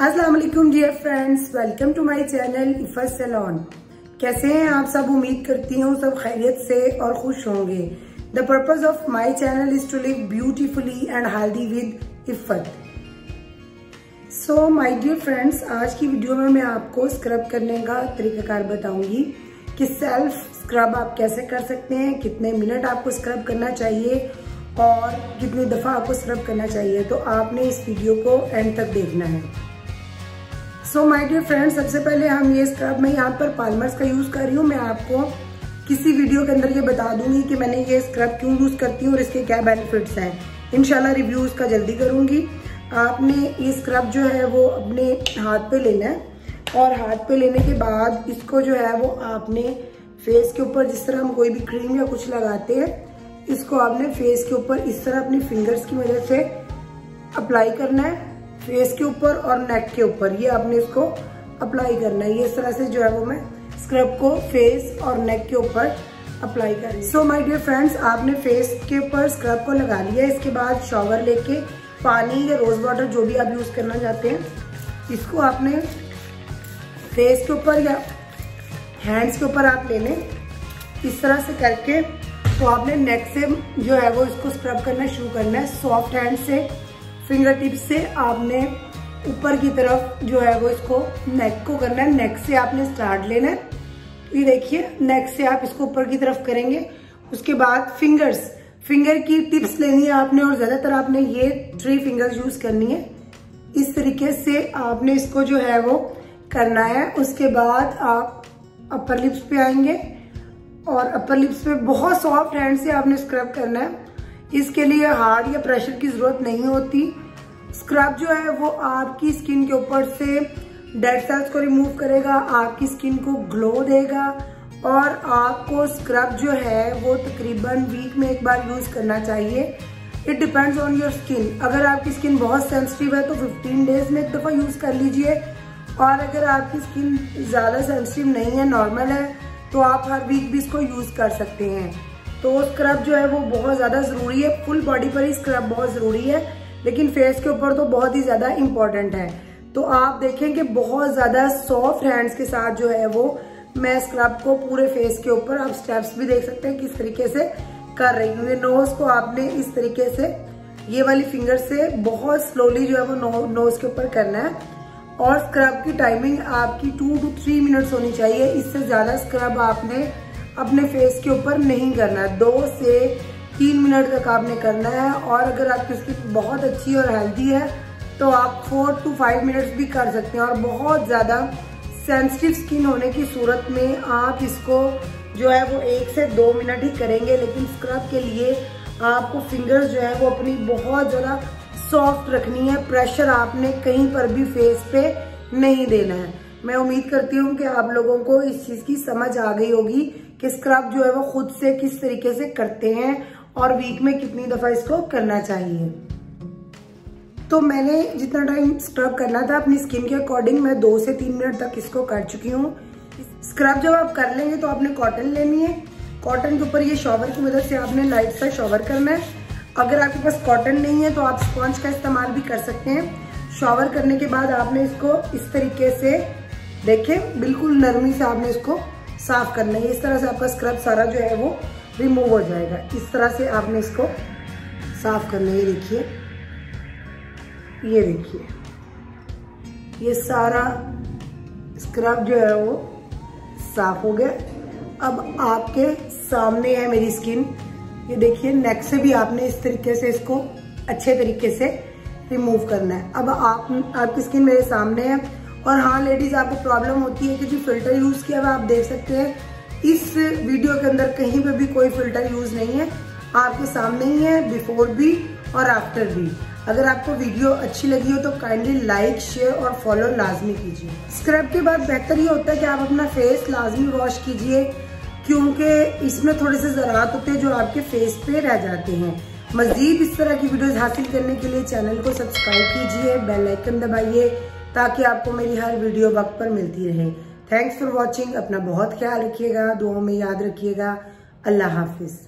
वालेकुम dear friends welcome to my channel ifs salon कैसे हैं आप सब? उम्मीद करती हूँ सब खैरियत से और खुश होंगे। The purpose of my channel is to live beautifully and healthy with Iffat so my dear friends आज की वीडियो में मैं आपको स्क्रब करने का तरीकाकार बताऊँगी कि सेल्फ स्क्रब आप कैसे कर सकते हैं, कितने मिनट आपको स्क्रब करना चाहिए और कितनी दफ़ा आपको स्क्रब करना चाहिए। तो आपने इस वीडियो को एंड तक देखना है। सो माय डियर फ्रेंड्स सबसे पहले हम ये स्क्रब मैं यहाँ पर पालमर्स का यूज़ कर रही हूँ। मैं आपको किसी वीडियो के अंदर ये बता दूँगी कि मैंने ये स्क्रब क्यों यूज़ करती हूँ और इसके क्या बेनिफिट्स हैं। इनशाला रिव्यू उसका जल्दी करूँगी। आपने ये स्क्रब जो है वो अपने हाथ पे लेना है और हाथ पे लेने के बाद इसको जो है वो आपने फेस के ऊपर जिस तरह हम कोई भी क्रीम या कुछ लगाते हैं, इसको आपने फेस के ऊपर इस तरह अपनी फिंगर्स की मदद से अप्लाई करना है। फेस के ऊपर और नेक के ऊपर। ये आपने इसको अप्लाई करना है। ये इस तरह से जो है वो मैं स्क्रब को फेस और नेक के ऊपर अप्लाई कर सो माय डियर फ्रेंड्स आपने फेस के ऊपर स्क्रब को लगा लिया। इसके बाद शॉवर लेके पानी या रोज वाटर जो भी आप यूज़ करना चाहते हैं, इसको आपने फेस के ऊपर या हैंड्स के ऊपर आप ले लें इस तरह से करके तो आपने नेक से जो है वो इसको स्क्रब करना शुरू करना है। सॉफ्ट हैंड से फिंगर टिप से आपने ऊपर की तरफ़ जो है वो इसको नेक को करना है। नेक से आपने स्टार्ट लेना है। तो ये देखिए नेक से आप इसको ऊपर की तरफ़ करेंगे। उसके बाद फिंगर्स फिंगर की टिप्स लेनी है आपने और ज़्यादातर आपने ये थ्री फिंगर्स यूज़ करनी है। इस तरीके से आपने इसको जो है वो करना है। उसके बाद आप अपर लिप्स पे आएँगे और अपर लिप्स पे बहुत सॉफ्ट हैंड से आपने स्क्रब करना है। इसके लिए हार्ड या प्रेशर की ज़रूरत नहीं होती। स्क्रब जो है वो आपकी स्किन के ऊपर से डेड सेल्स को रिमूव करेगा, आपकी स्किन को ग्लो देगा और आपको स्क्रब जो है वो तकरीबन वीक में एक बार यूज़ करना चाहिए। It depends on your skin अगर आपकी स्किन बहुत सेंसिटिव है तो 15 डेज़ में एक दफ़ा यूज़ कर लीजिए। और अगर आपकी स्किन ज़्यादा सेंसिटिव नहीं है नॉर्मल है तो आप हर वीक भी इसको यूज़ कर सकते हैं। तो स्क्रब जो है वो बहुत ज़्यादा ज़रूरी है। फुल बॉडी पर ही स्क्रब बहुत ज़रूरी है। लेकिन फेस के ऊपर तो बहुत ही ज़्यादा इंपॉर्टेंट है। तो आप देखें कि बहुत ज़्यादा सॉफ्ट हैंड्स के साथ जो है वो मैं स्क्रब को पूरे फेस के ऊपर आप स्टेप्स भी देख सकते हैं किस तरीके से कर रही हूँ। ये नोज़ को आपने इस तरीके से ये वाली फिंगर से बहुत स्लोली जो है वो नो, नोज़ के ऊपर करना है। और स्क्रब की टाइमिंग आपकी टू टू थ्री मिनट्स होनी चाहिए। इससे ज़्यादा स्क्रब आपने अपने फेस के ऊपर नहीं करना है। दो से तीन मिनट तक आपने करना है और अगर आपकी स्किन बहुत अच्छी और हेल्दी है तो आप फोर टू फाइव मिनट्स भी कर सकते हैं। और बहुत ज़्यादा सेंसिटिव स्किन होने की सूरत में आप इसको जो है वो एक से दो मिनट ही करेंगे, लेकिन स्क्रब के लिए आपको फिंगर्स जो है वो अपनी बहुत ज़्यादा सॉफ्ट रखनी है। प्रेशर आपने कहीं पर भी फेस पे नहीं देना है। मैं उम्मीद करती हूँ कि आप लोगों को इस चीज़ की समझ आ गई होगी। कि स्क्रब जो है वो खुद से किस तरीके से करते हैं और वीक में कितनी दफ़ा इसको करना चाहिए। तो मैंने जितना टाइम स्क्रब करना था, अपनी स्किन के अकॉर्डिंग मैं दो से तीन मिनट तक इसको कर चुकी हूँ। स्क्रब जब आप कर लेंगे तो आपने कॉटन लेनी है। कॉटन के ऊपर ये शॉवर की मदद से आपने लाइट सा शॉवर करना है। अगर आपके पास कॉटन नहीं है तो आप स्पॉन्ज का इस्तेमाल भी कर सकते हैं। शॉवर करने के बाद आपने इसको इस तरीके से देखें, बिल्कुल नरमी से आपने इसको साफ़ करना है। इस तरह से आपका स्क्रब सारा जो है वो रिमूव हो जाएगा। इस तरह से आपने इसको साफ़ करना है। ये देखिए। ये देखिए। ये सारा स्क्रब जो है वो साफ़ हो गया। अब आपके सामने है मेरी स्किन ये देखिए नेक से भी आपने इस तरीके से इसको अच्छे तरीके से रिमूव करना है। अब आप, आपकी स्किन मेरे सामने है। और हाँ लेडीज़ आपको प्रॉब्लम होती है कि जो फ़िल्टर यूज़ किया हुआ आप देख सकते हैं, इस वीडियो के अंदर कहीं पे भी कोई फ़िल्टर यूज़ नहीं है। आपके सामने ही है बिफोर भी और आफ्टर भी। अगर आपको वीडियो अच्छी लगी हो तो काइंडली लाइक शेयर और फॉलो लाजमी कीजिए। स्क्रब के बाद बेहतर ये होता है कि आप अपना फेस लाजमी वॉश कीजिए, क्योंकि इसमें थोड़े से ज़रात होते हैं जो आपके फेस पे रह जाते हैं। मजीद इस तरह की वीडियोस हासिल करने के लिए चैनल को सब्सक्राइब कीजिए बेल आइकन दबाइए ताकि आपको मेरी हर वीडियो वक्त पर मिलती रहे। थैंक्स फॉर वॉचिंग अपना बहुत ख्याल रखिएगा। दुआओं में याद रखिएगा। अल्लाह हाफिज़।